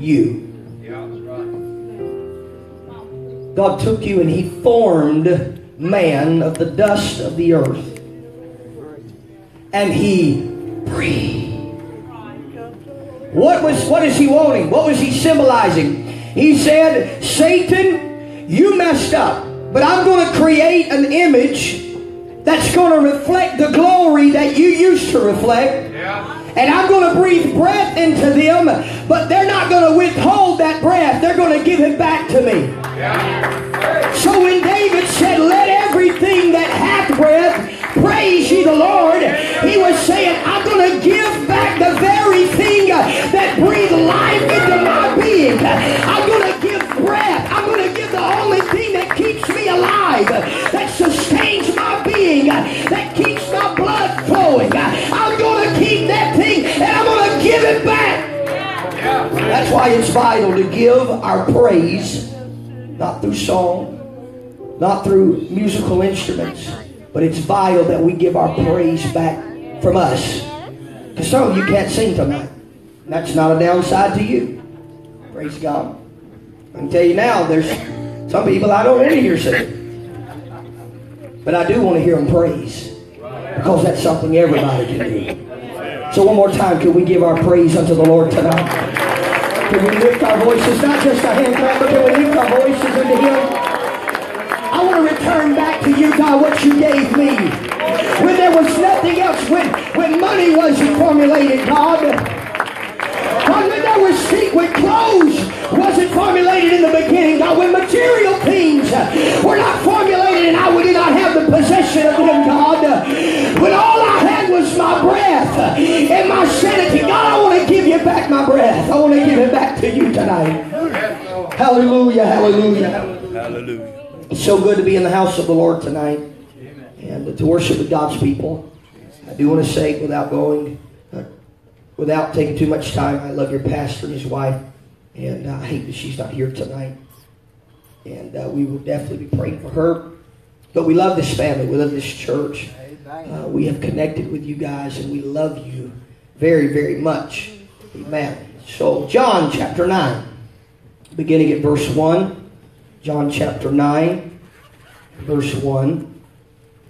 you. God took you and He formed man of the dust of the earth. And He breathed. What was what is He wanting? What was He symbolizing? He said, Satan, you messed up, but I'm going to create an image that's going to reflect the glory that you used to reflect. Yeah. And I'm going to breathe breath into them, but they're not going to withhold that breath. They're going to give it back to me. Yeah. So when David said, Let everything that hath breath praise ye the Lord, he was saying, I'm going to give back the very thing that breathed life into my being. I'm going to give breath. I'm going to give the only thing that keeps me alive, that sustains my being, that keeps my blood flowing. That's why it's vital to give our praise, not through song, not through musical instruments, but it's vital that we give our praise back from us. Because some of you can't sing tonight. That's not a downside to you. Praise God. I can tell you now, there's some people I don't want to hear sing. But I do want to hear them praise. Because that's something everybody can do. So one more time, can we give our praise unto the Lord tonight? Can we lift our voices, not just a hand clap, but can we lift our voices unto Him? I want to return back to you, God, what you gave me. When there was nothing else, when, when money wasn't formulated, God. God, when there was secret clothes wasn't formulated in the beginning, God, when material things were not formulated and I did not have the possession of them, God, when all I had was my breath and my sanity, God, I want to give you back my breath. I want to give tonight. Hallelujah, hallelujah. Hallelujah. It's so good to be in the house of the Lord tonight and to worship with God's people. I do want to say, without going, uh, without taking too much time, I love your pastor and his wife, and uh, I hate that she's not here tonight. And uh, we will definitely be praying for her. But we love this family. We love this church. Uh, we have connected with you guys, and we love you very, very much. Amen. So, John chapter 9, beginning at verse 1. John chapter 9, verse 1.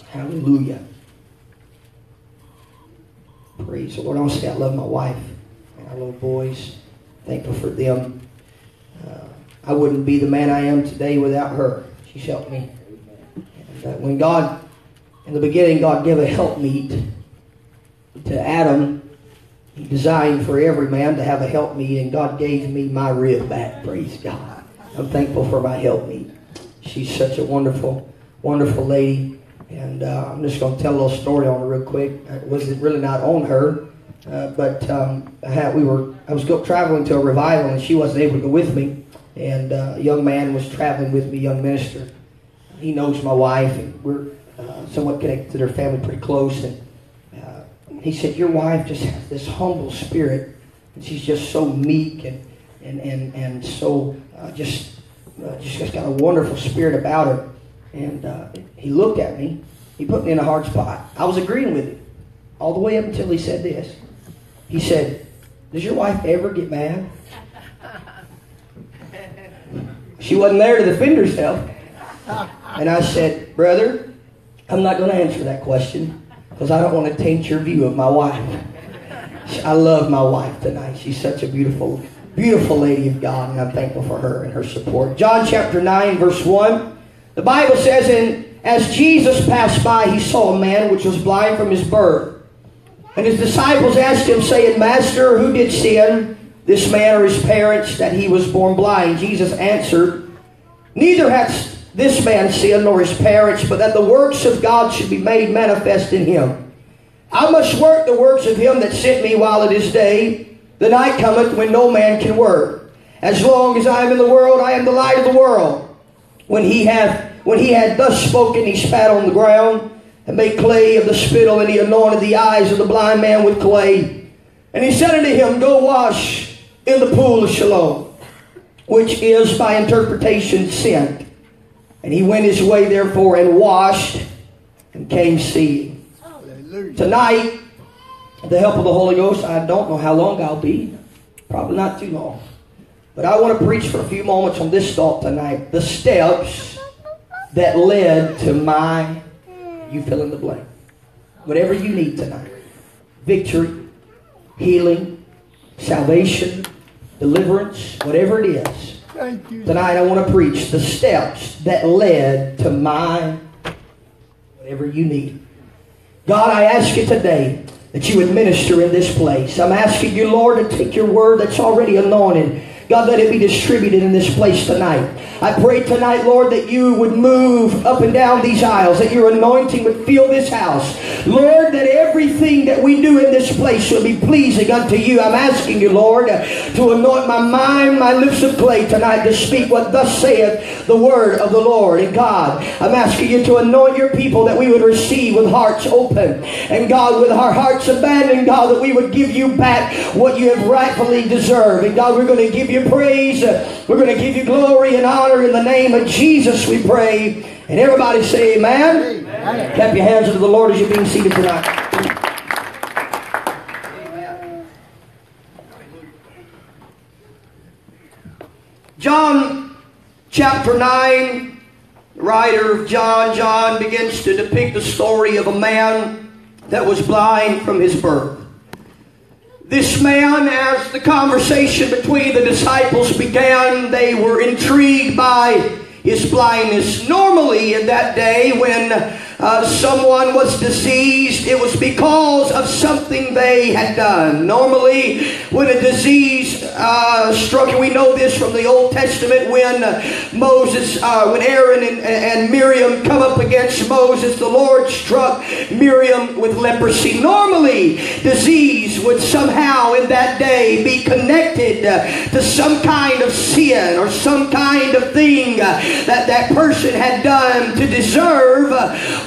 Hallelujah. Praise the Lord. Say I love my wife and our little boys. Thankful for them. Uh, I wouldn't be the man I am today without her. She's helped me. And uh, when God, in the beginning, God gave a helpmeet to Adam. He designed for every man to have a helpmeet, and God gave me my rib back. Praise God. I'm thankful for my helpmeet. She's such a wonderful, wonderful lady. And uh, I'm just going to tell a little story on her real quick. It was really not on her, uh, but um, I had, we were I was go, traveling to a revival, and she wasn't able to go with me. And uh, a young man was traveling with me, young minister. He knows my wife, and we're uh, somewhat connected to their family, pretty close. And he said, "Your wife just has this humble spirit, and she's just so meek and and and and so uh, just uh, just got a wonderful spirit about her. And uh, he looked at me. He put me in a hard spot. I was agreeing with him all the way up until he said this. He said, "Does your wife ever get mad?" She wasn't there to defend herself. And I said, Brother, I'm not going to answer that question because I don't want to taint your view of my wife. I love my wife tonight. She's such a beautiful beautiful lady of God, and I'm thankful for her and her support. John chapter 9, verse 1. The Bible says, And as Jesus passed by, he saw a man which was blind from his birth. And his disciples asked him, saying, Master, who did sin, this man or his parents, that he was born blind? Jesus answered, Neither hath this man sinned nor his parents, but that the works of God should be made manifest in him. I must work the works of him that sent me while it is day. The night cometh when no man can work. As long as I am in the world, I am the light of the world. When he hath when he had thus spoken, he spat on the ground and made clay of the spittle, and he anointed the eyes of the blind man with clay. And he said unto him, Go wash in the pool of Siloam, which is by interpretation sent. And he went his way therefore and washed and came seeing. Tonight, the help of the Holy Ghost, I don't know how long I'll be. Probably not too long. But I want to preach for a few moments on this thought tonight. The steps that led to my, you fill in the blank. Whatever you need tonight victory, healing, salvation, deliverance, whatever it is. Tonight I want to preach the steps that led to my, whatever you need. God, I ask you today that you would minister in this place. I'm asking you, Lord, to take your word that's already anointed God, let it be distributed in this place tonight. I pray tonight, Lord, that you would move up and down these aisles, that your anointing would fill this house. Lord, that everything that we do in this place will be pleasing unto you. I'm asking you, Lord, to anoint my mind, my lips of clay tonight to speak what thus saith the word of the Lord. And God, I'm asking you to anoint your people that we would receive with hearts open. And God, with our hearts abandoned, God, that we would give you back what you have rightfully deserved. And God, we're going to give you you praise. We're going to give you glory and honor in the name of Jesus, we pray. And everybody say amen. amen. Clap your hands unto the Lord as you're being seated tonight. John chapter 9, the writer of John, John begins to depict the story of a man that was blind from his birth. This man, as the conversation between the disciples began, they were intrigued by his blindness. Normally, in that day, when uh, someone was diseased, it was because of something they had done. Normally, when a disease uh, struck, and we know this from the Old Testament, when uh, Moses, uh, when Aaron and, and Miriam come up against Moses, the Lord struck Miriam with leprosy. Normally, disease would somehow in that day be connected uh, to some kind of sin or some kind of thing uh, that that person had done to deserve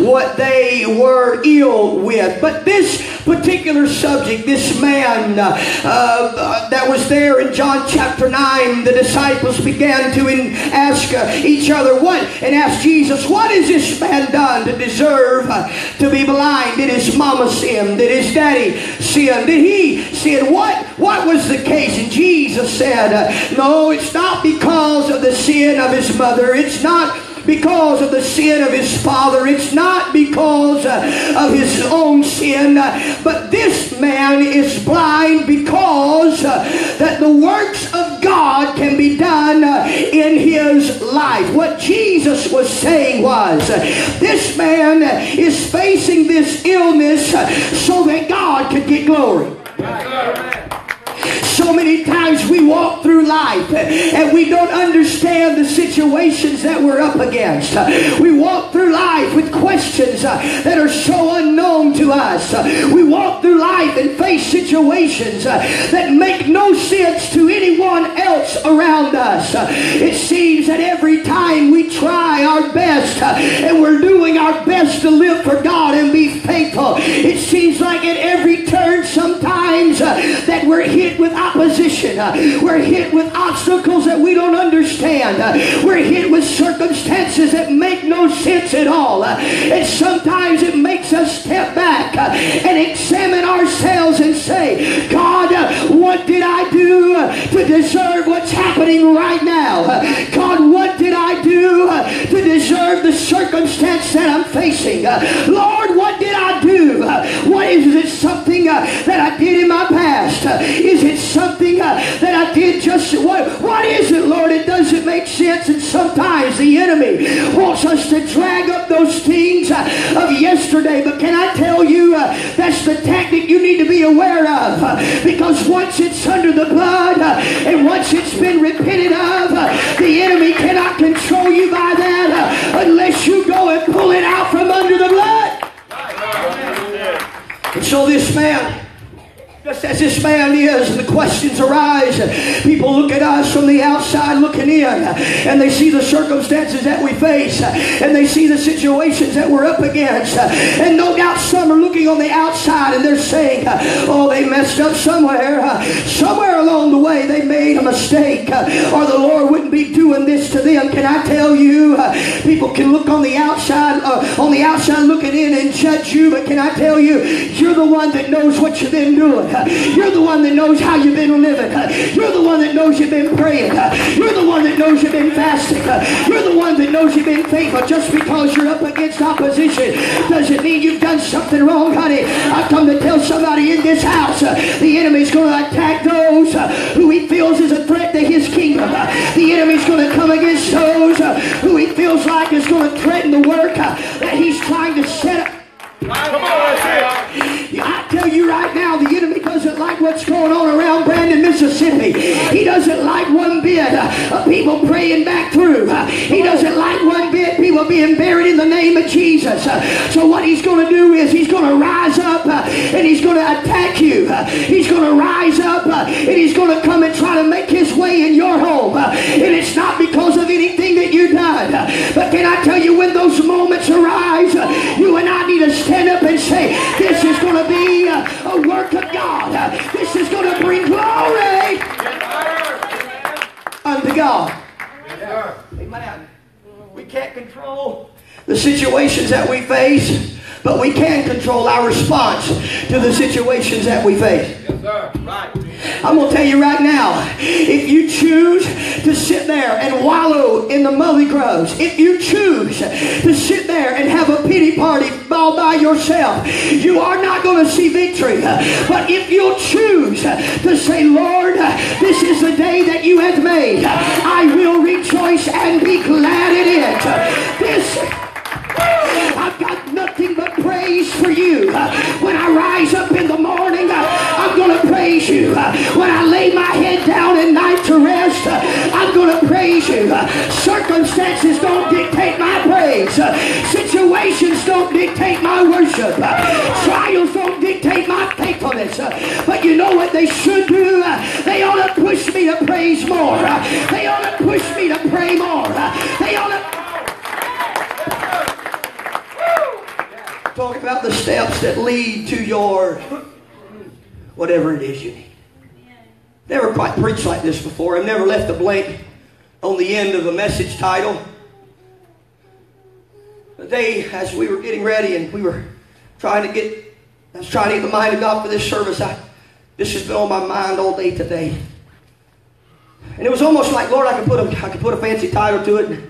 what they were ill with. But this particular subject, this man uh, uh, that was there in John chapter 9, the disciples began to in, ask uh, each other what, and ask Jesus, what has this man done to deserve uh, to be blind? Did his mama sin? Did his daddy sin? Did he sin? What, what was the case? And Jesus said, no, it's not because of the sin of his mother. It's not because of the sin of his father. It's not because uh, of his own sin. Uh, but this man is blind because uh, that the works of God can be done in his life. What Jesus was saying was this man is facing this illness so that God could get glory. So many times we walk through life and we don't understand the situations that we're up against. We walk through life with questions uh, that are so unknown to us. We walk through life and face situations uh, that make no sense to anyone else around us. It seems that every time we try our best uh, and we're doing our best to live for God and be faithful, it seems like at every turn sometimes that we're hit with opposition. Uh, we're hit with obstacles that we don't understand. Uh, we're hit with circumstances that make no sense at all. Uh, and sometimes it makes us step back uh, and examine ourselves and say, God, uh, what did I do uh, to deserve what's happening right now? God, what did I do to deserve the circumstance that I'm facing? Lord, what did I do? What is it something that I did in my past? Is it something uh, that I did just what? What is it, Lord? It doesn't make sense, and sometimes the enemy wants us to drag up those things uh, of yesterday. But can I tell you, uh, that's the tactic you need to be aware of, uh, because once it's under the blood uh, and once it's been repented of, uh, the enemy cannot control you by that unless you go and pull it out from under the blood. And so this man just as this man is, the questions arise, people look at us from the outside looking in, and they see the circumstances that we face, and they see the situations that we're up against. And no doubt some are looking on the outside and they're saying, oh, they messed up somewhere. Somewhere along the way they made a mistake, or the Lord wouldn't be doing this to them. Can I tell you, people can look on the outside, uh, on the outside looking in and judge you, but can I tell you, you're the one that knows what you've been doing. You're the one that knows how you've been living. You're the one that knows you've been praying. You're the one that knows you've been fasting. You're the one that knows you've been faithful. Just because you're up against opposition doesn't mean you've done something wrong, honey. I've come to tell somebody in this house uh, the enemy's going to attack those uh, who he feels is a threat to his kingdom. The enemy's going to come against those uh, who he feels like is going to threaten the work that he's trying to set up. Come on, like what's going on around Brandon, Mississippi. He doesn't like one bit of people praying back through. He doesn't like one bit people being buried in the name of Jesus. So what he's going to do is he's going to rise up uh, and he's going to attack you. He's going to rise up uh, and he's going to come and try to make his way in your home. Uh, and it's not because of anything that you've done. But can I tell you when those moments arise, you and I need to stand up and say, this is going to be a work of God. This is going to bring glory unto God. Amen. We can't control the situations that we face, but we can control our response to the situations that we face. Yes, sir. Right. I'm going to tell you right now, if you choose to sit there and wallow in the mully groves, if you choose to sit there and have a pity party all by yourself, you are not going to see victory. But if you'll choose to say, Lord, this is the day that you have made, I will rejoice and be glad in it. This I've got nothing but praise for you. When I rise up in the morning, going to praise you. When I lay my head down at night to rest, I'm going to praise you. Circumstances don't dictate my praise. Situations don't dictate my worship. Trials don't dictate my faithfulness. But you know what they should do? They ought to push me to praise more. They ought to push me to pray more. They ought to Talk about the steps that lead to your whatever it is you need. Never quite preached like this before. I've never left a blank on the end of a message title. The day as we were getting ready and we were trying to get, I was trying to get the mind of God for this service. I, this has been on my mind all day today. And it was almost like, Lord, I could put a, I could put a fancy title to it.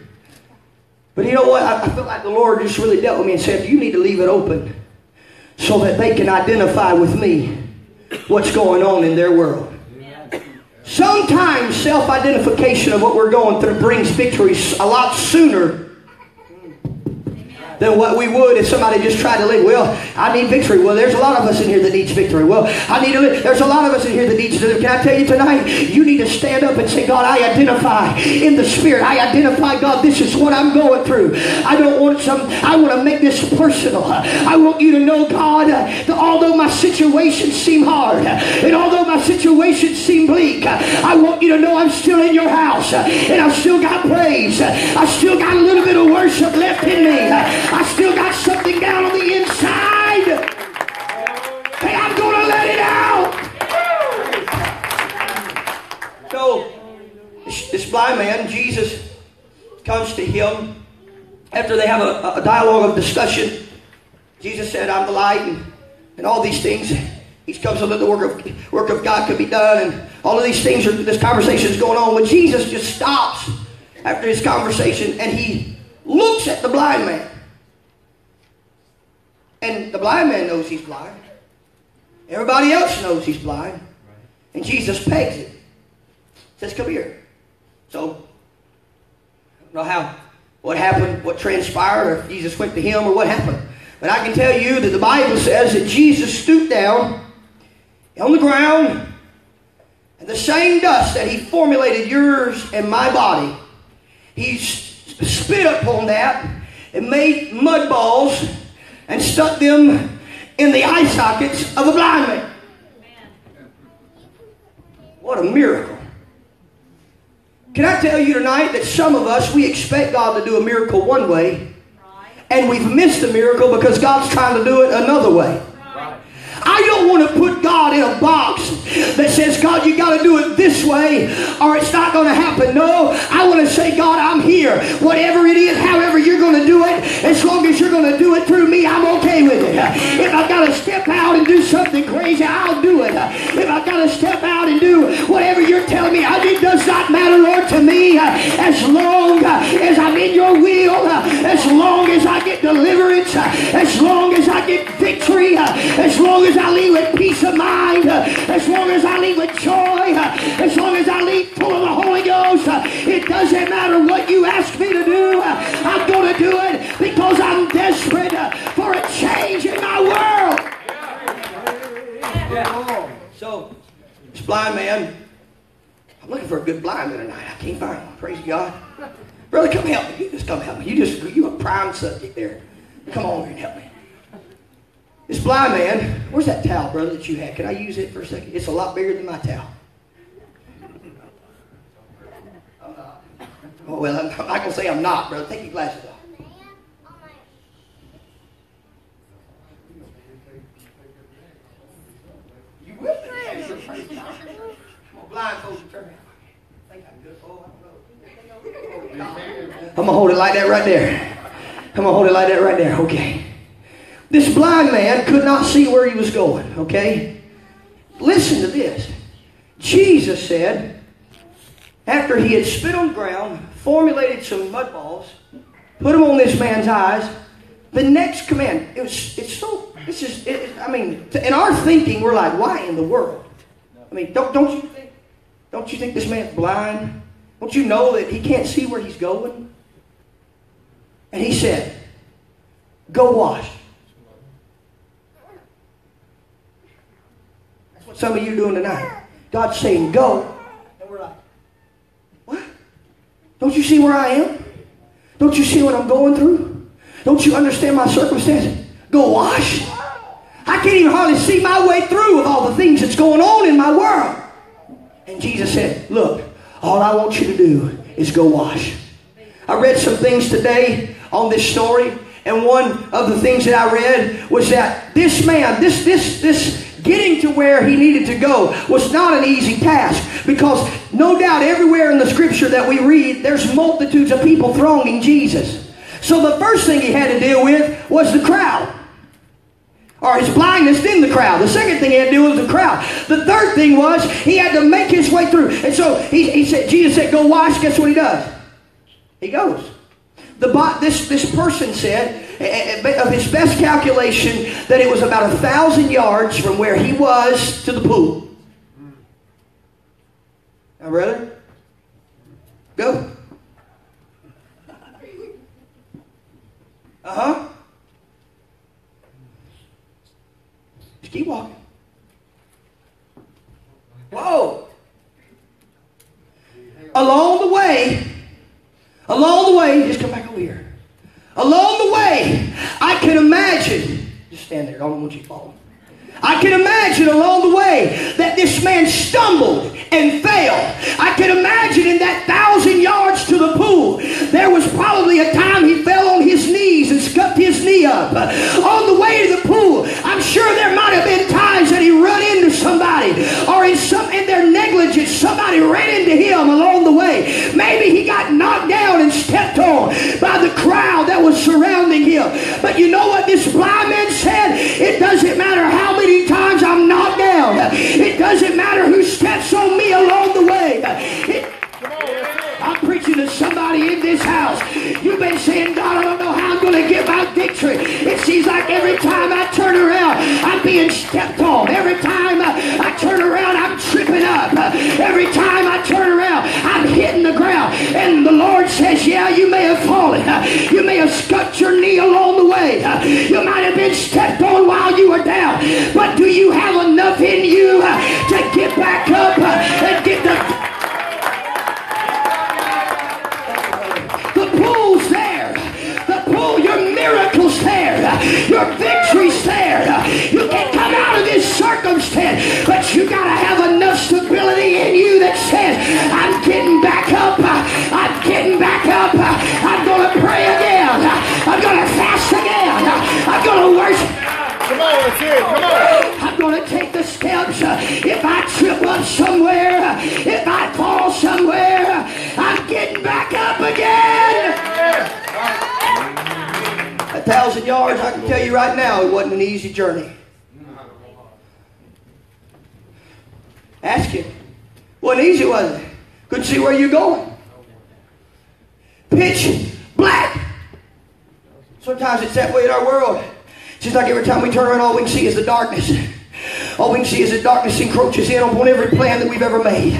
But you know what? I, I feel like the Lord just really dealt with me and said, You need to leave it open so that they can identify with me what's going on in their world. Sometimes self identification of what we're going through brings victory a lot sooner than what we would if somebody just tried to live. Well, I need victory. Well, there's a lot of us in here that needs victory. Well, I need to live. There's a lot of us in here that needs to live. Can I tell you tonight? You need to stand up and say, God, I identify in the Spirit. I identify, God, this is what I'm going through. I don't want some, I want to make this personal. I want you to know, God, that although my situations seem hard and although my situations seem bleak, I want you to know I'm still in your house and I've still got praise. I've still got a little bit of worship left in me. I still got something down on the inside. Hey, I'm going to let it out. So, this blind man, Jesus comes to him after they have a, a dialogue of discussion. Jesus said, I'm the light, and, and all these things. He comes so that the work of, work of God could be done, and all of these things are, this conversation is going on. When Jesus just stops after his conversation and he looks at the blind man. And the blind man knows he's blind. Everybody else knows he's blind. And Jesus pegs it. Says, come here. So, I don't know how, what happened, what transpired, or if Jesus went to him or what happened. But I can tell you that the Bible says that Jesus stooped down on the ground and the same dust that he formulated yours and my body, he spit upon that and made mud balls and stuck them in the eye sockets of a blind man. What a miracle. Can I tell you tonight that some of us, we expect God to do a miracle one way, and we've missed the miracle because God's trying to do it another way. I don't want to put God in a box that says, God, you got to do it this way or it's not going to happen. No, I want to say, God, I'm here. Whatever it is, however you're going to do it, as long as you're going to do it through me, I'm okay with it. If I've got to step out and do something crazy, I'll do it. If I've got to step out and do whatever you're telling me, it does not matter Lord, to me as long as I'm in your will, as long as I get deliverance, as long as I get as I leave with peace of mind, as long as I leave with joy, as long as I leave full of the Holy Ghost. It doesn't matter what you ask me to do. I'm going to do it because I'm desperate for a change in my world. Yeah. So, this blind man, I'm looking for a good blind man tonight. I can't find one. Praise God. Brother, come help me. You just come help me. You just, you a prime subject there. Come on here and help me. This blind man, where's that towel, brother, that you had? Can I use it for a second? It's a lot bigger than my towel. Oh, well, I'm, not going to say I'm not, brother. Take your glasses off. You will I'm going oh, to hold it like that right there. I'm going to hold it like that right there. Okay. This blind man could not see where he was going. Okay. Listen to this. Jesus said, after he had spit on the ground, formulated some mud balls, put them on this man's eyes, the next command, it was, it's so, it's just, it, I mean, in our thinking, we're like, why in the world? I mean, don't, don't you think, don't you think this man's blind? Don't you know that he can't see where he's going? And he said, go wash. That's what some of you doing tonight. God's saying, go. And we're like, what? Don't you see where I am? Don't you see what I'm going through? Don't you understand my circumstances? Go wash. I can't even hardly see my way through with all the things that's going on in my world. And Jesus said, Look, all I want you to do is go wash. I read some things today on this story, and one of the things that I read was that this man, this this this getting to where he needed to go was not an easy task because no doubt everywhere in the scripture that we read, there's multitudes of people thronging Jesus. So the first thing he had to deal with was the crowd. Or his blindness in the crowd. The second thing he had to do was the crowd. The third thing was he had to make his way through. And so he, he said, Jesus said, go wash. Guess what he does? He goes. The, this, this person said, of his best calculation, that it was about a thousand yards from where he was to the pool. Now, brother, go. Uh huh. Just keep walking. Whoa. Along the way, along the way, just come back over here. Along the way, I can imagine, just stand there, I don't want you to fall. I can imagine along the way that this man stumbled and fell. I can imagine in that thousand yards to the pool, there was probably a time he fell on his knees and scuffed his knee up. On the way to the pool, I'm sure there might have been times that he run into somebody or in some in their negligence, somebody ran into him along the way. Maybe he got knocked down and stepped on by the crowd that was surrounding him. But you know what this blind man said? It doesn't matter how many times I'm knocked down. It doesn't matter who steps on me along the way. It, I'm preaching to somebody in this house. You've been saying, God, I don't know how I'm going to get my victory. It seems like every time I turn around, I'm being stepped on. Every time uh, I turn around, I'm tripping up. Every time I turn around, I'm hitting the ground. And the Lord says, yeah, you may have fallen. You may have scuffed your knee along the way. You might have been stepped on while you were down. But do you have enough in you uh, to get back up uh, and get the Your victory's there. You can come out of this circumstance, but you got to have enough stability in you that says, I'm getting back up. I'm getting back up. I'm going to pray again. I'm going to fast again. I'm going to worship. Come on, let's hear it. Come on. I'm going to take the steps. If I trip up somewhere, if I fall somewhere, I'm getting back up again thousand yards, I can tell you right now, it wasn't an easy journey. Ask him. Wasn't easy, was it? Couldn't see where you're going. Pitch black. Sometimes it's that way in our world. Just like every time we turn around, all we can see is the darkness. All we can see is the darkness encroaches in upon every plan that we've ever made.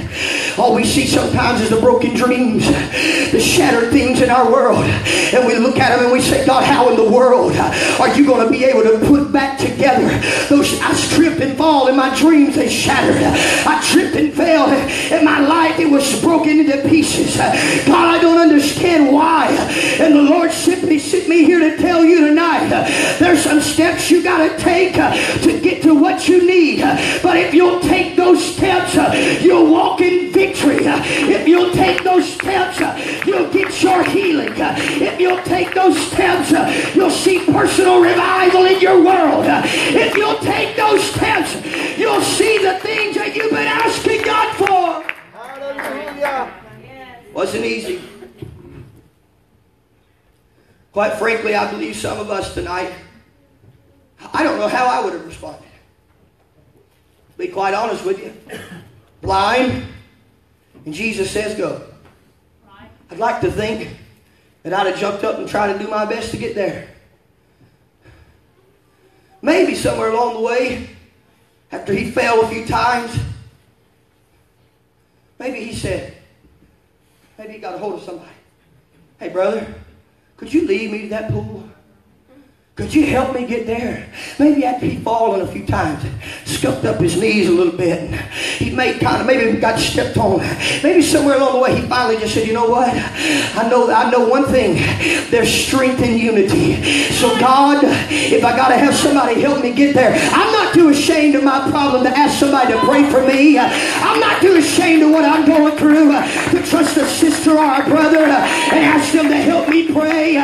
All we see sometimes is the broken dreams, the shattered things in our world. And we look at them and we say, God, how in the world are you going to be able to put back together those I trip and fall in my dreams they shattered. I tripped and fell in my life it was broken into pieces. God, I don't understand why. And the Lord simply sent me here to tell you tonight there's some steps you got to take to get to what you need. But if you'll take those steps, you'll walk in victory. If you'll take those steps, you'll get your healing. If you'll take those steps, you'll see personal revival in your world. If you'll take those steps, you'll see the things that you've been asking God for. Hallelujah. Wasn't easy. Quite frankly, I believe some of us tonight, I don't know how I would have responded. Be quite honest with you. Blind, and Jesus says go. I'd like to think that I'd have jumped up and tried to do my best to get there. Maybe somewhere along the way, after he fell a few times, maybe he said, maybe he got a hold of somebody. Hey, brother, could you lead me to that pool? Could you help me get there? Maybe after he'd fallen a few times, scuffed up his knees a little bit, he made kind of maybe got stepped on. Maybe somewhere along the way he finally just said, "You know what? I know I know one thing. There's strength in unity. So God, if I got to have somebody help me get there, I'm not too ashamed of my problem to ask somebody to pray for me. I'm not too ashamed of what I'm going through to trust a sister or a brother and ask them to help me pray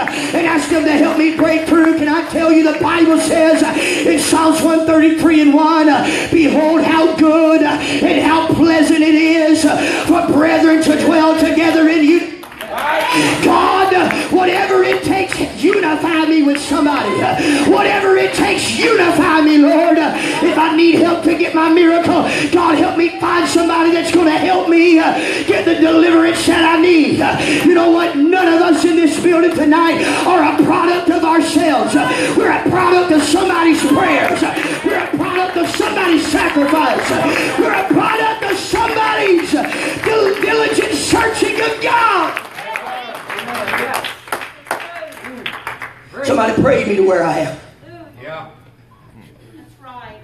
them to help me break through. Can I tell you the Bible says in Psalms 133 and 1, Behold how good and how pleasant it is for brethren to dwell together in you. Unify me with somebody. Whatever it takes, unify me, Lord. If I need help to get my miracle, God, help me find somebody that's going to help me uh, get the deliverance that I need. You know what? None of us in this building tonight are a product of ourselves. We're a product of somebody's prayers. We're a product of somebody's sacrifice. We're a product of somebody's diligent searching of God. Somebody prayed me to where I am. Yeah. That's right.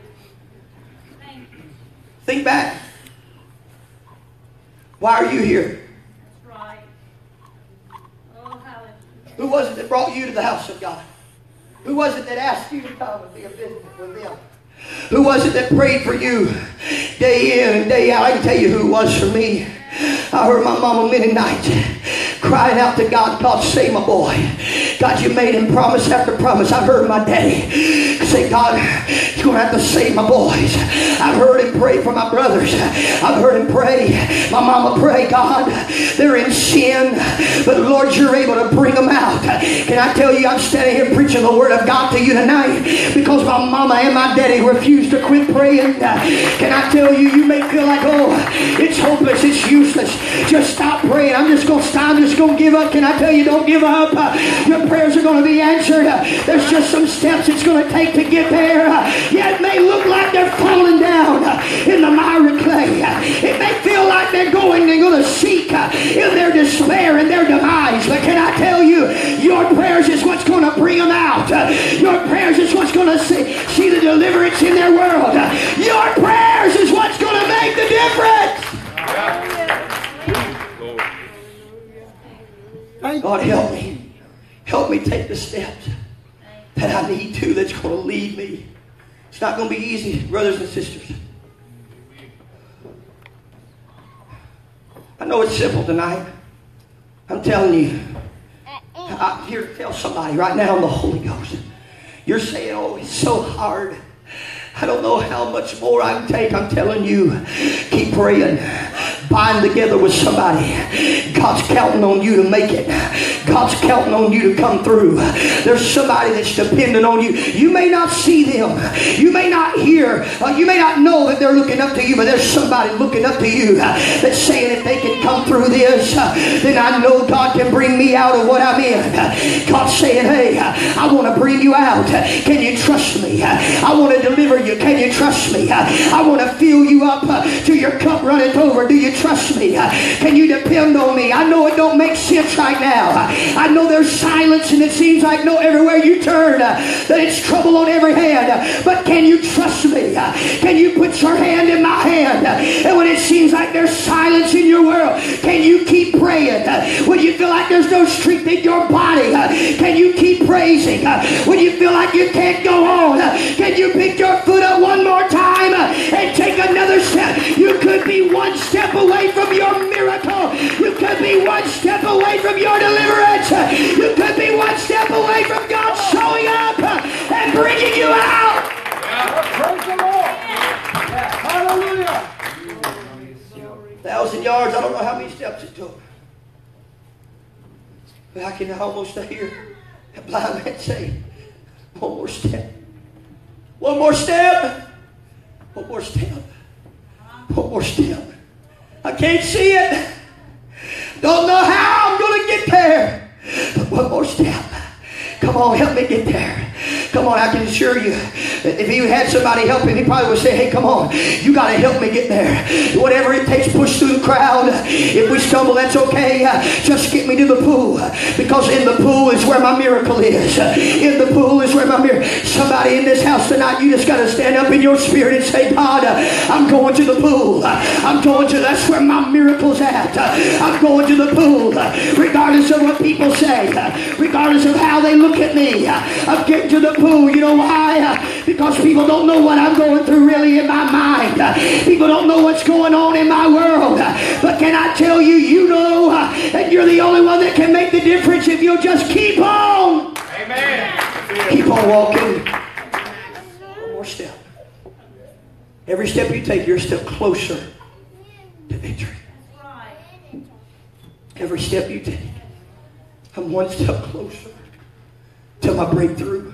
Thank you. Think back. Why are you here? That's right. Oh, hallelujah. Who was it that brought you to the house of God? Who was it that asked you to come and be a business with them? Who was it that prayed for you day in and day out? I can tell you who it was for me. I heard my mama many nights crying out to God, God, save my boy. God, you made him promise after promise. I've heard my daddy say, God, you're going to have to save my boys. I've heard him pray for my brothers. I've heard him pray. My mama pray, God, they're in sin, but Lord, you're able to bring them out. Can I tell you, I'm standing here preaching the word of God to you tonight because my mama and my daddy refused to quit praying. Can I tell you, you may feel like, oh, it's hopeless, it's useless. Just stop praying. I'm just going to stop. I'm just going to give up. Can I tell you, don't give up. Your prayers are going to be answered. There's just some steps it's going to take to get there. Yeah, it may look like they're falling down in the miry clay. It may feel like they're going, they're going to seek in their despair and their demise. But can I tell you, your prayers is what's going to bring them out. Your prayers is what's going to see, see the deliverance in their world. Your prayers is what's going to make the difference. God help me. Help me take the steps that I need to that's going to lead me. It's not going to be easy, brothers and sisters. I know it's simple tonight. I'm telling you. I'm here to tell somebody right now in the Holy Ghost. You're saying, oh, it's so hard. I don't know how much more I can take. I'm telling you, keep praying. Bind together with somebody. God's counting on you to make it. God's counting on you to come through. There's somebody that's dependent on you. You may not see them. You may not hear. Uh, you may not know that they're looking up to you, but there's somebody looking up to you uh, that's saying if they can come through this, uh, then I know God can bring me out of what I'm in. God's saying, hey, I want to bring you out. Can you trust me? I want to deliver you. Can you trust me? I want to fill you up to your cup running over. Do you trust me? Can you depend on me? I know it don't make sense right now. I know there's silence and it seems like no everywhere you turn that it's trouble on every hand. But can you trust me? Can you put your hand in my hand? And when it seems like there's silence in your world, can you keep praying? When you feel like there's no strength in your body, can you keep praising? When you feel like you can't go on, can you pick your foot up one more time and take another step? You could be one step away from your miracle. You could be one step away from your deliverance. You could be one step away from God showing up and bringing you out. Praise the Lord. Hallelujah. Thousand yards, I don't know how many steps it took. But I can almost hear that blind man say, one more step. One more step. One more step. One more step. I can't see it. Don't know how I'm going to get there. But one more step. Come on, help me get there. Come on, I can assure you, if he had somebody help him, he probably would say, hey, come on, you got to help me get there. Whatever it takes, push through the crowd. If we stumble, that's okay. Just get me to the pool. Because in the pool is where my miracle is. In the pool is where my miracle Somebody in this house tonight, you just got to stand up in your spirit and say, God, I'm going to the pool. I'm going to, that's where my miracle's at. I'm going to the pool. Regardless of what people say, regardless of how they look at me, I'm getting to the pool. You know why? Because people don't know what I'm going through really in my mind. People don't know what's going on in my world. But can I tell you, you know, and you're the only one that can make the difference if you'll just keep on. Amen. Keep on walking. One more step. Every step you take, you're a step closer to victory. Every step you take, I'm one step closer to my breakthrough.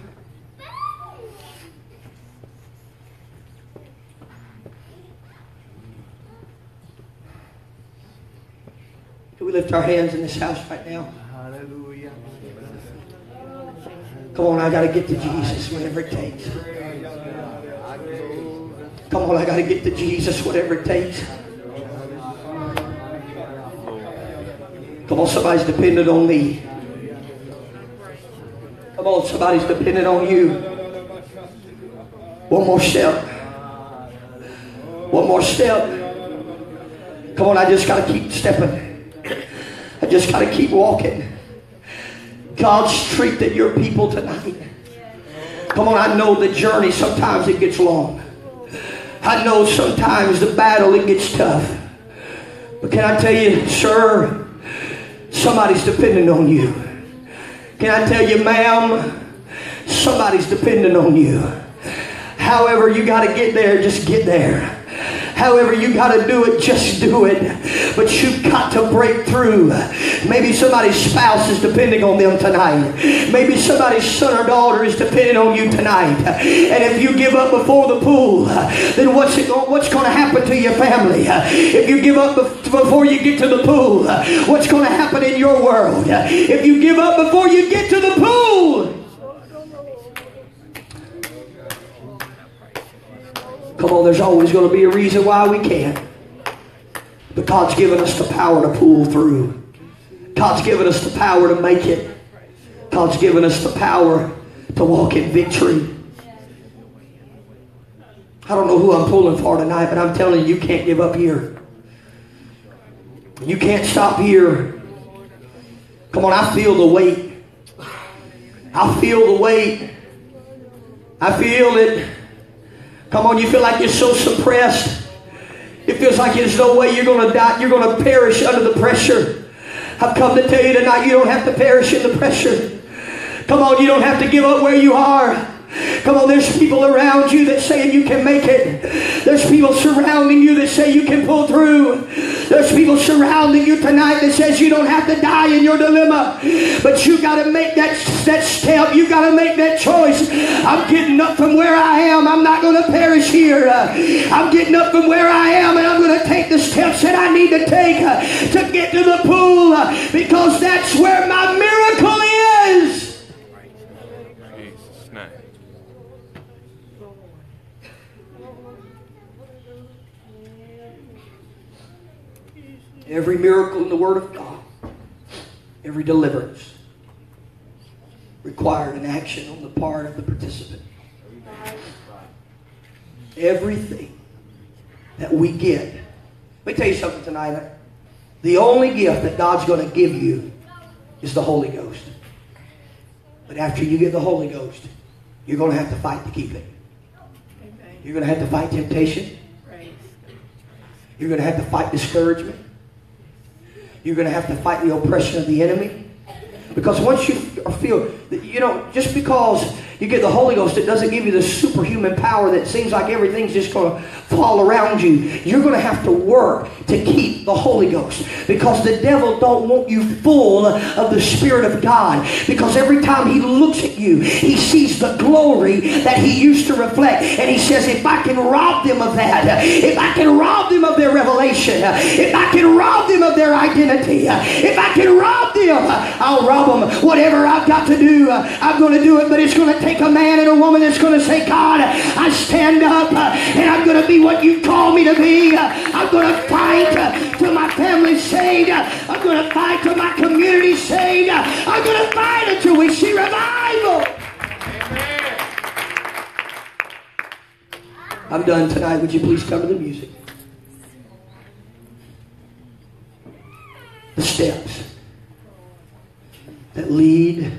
Lift our hands in this house right now? Hallelujah. Come on, I got to get to Jesus, whatever it takes. Come on, I got to get to Jesus, whatever it takes. Come on, somebody's dependent on me. Come on, somebody's dependent on you. One more step. One more step. Come on, I just got to keep stepping. I just got to keep walking. God's strengthened your people tonight. Come on, I know the journey, sometimes it gets long. I know sometimes the battle, it gets tough. But can I tell you, sir, somebody's depending on you. Can I tell you, ma'am, somebody's depending on you. However, you got to get there, just get there. However, you got to do it, just do it. But you've got to break through. Maybe somebody's spouse is depending on them tonight. Maybe somebody's son or daughter is depending on you tonight. And if you give up before the pool, then what's it, what's going to happen to your family? If you give up before you get to the pool, what's going to happen in your world? If you give up before you get to the pool, Come on, there's always going to be a reason why we can't. But God's given us the power to pull through. God's given us the power to make it. God's given us the power to walk in victory. I don't know who I'm pulling for tonight, but I'm telling you, you can't give up here. You can't stop here. Come on, I feel the weight. I feel the weight. I feel it. Come on, you feel like you're so suppressed. It feels like there's no way you're going to die. You're going to perish under the pressure. I've come to tell you tonight you don't have to perish in the pressure. Come on, you don't have to give up where you are. Come on, there's people around you that saying you can make it. There's people surrounding you that say you can pull through. There's people surrounding you tonight that says you don't have to die in your dilemma. But you got to make that, that step. You got to make that choice. I'm getting up from where I am. I'm not going to perish here. I'm getting up from where I am and I'm going to take the steps that I need to take uh, to get to the pool uh, because that's where my miracle is. Jesus' name. Every miracle in the Word of God, every deliverance required an action on the part of the participant. Everything that we get. Let me tell you something tonight. The only gift that God's going to give you is the Holy Ghost. But after you get the Holy Ghost, you're going to have to fight to keep it. You're going to have to fight temptation. You're going to have to fight discouragement. You're going to have to fight the oppression of the enemy. Because once you feel, you know, just because you get the Holy Ghost, it doesn't give you the superhuman power that seems like everything's just going to fall around you. You're going to have to work to keep the Holy Ghost. Because the devil don't want you full of the Spirit of God. Because every time he looks at you, he sees the glory that he used to reflect. And he says, if I can rob them of that, if I can rob them of their revelation, if I can rob them of their identity, if I can rob them, I'll rob them. Whatever I've got to do, I'm going to do it. But it's going to take a man and a woman that's going to say, God, I stand up uh, and I'm going to be what you call me to be. Uh, I'm going to fight uh, till my family's saved. I'm going to fight till my community's saved. I'm going to fight until we see revival. Amen. I'm done tonight. Would you please come to the music? The steps that lead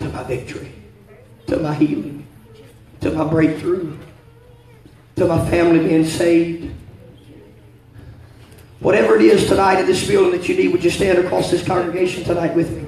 to my victory, to my healing, to my breakthrough, to my family being saved. Whatever it is tonight in this building that you need, would you stand across this congregation tonight with me?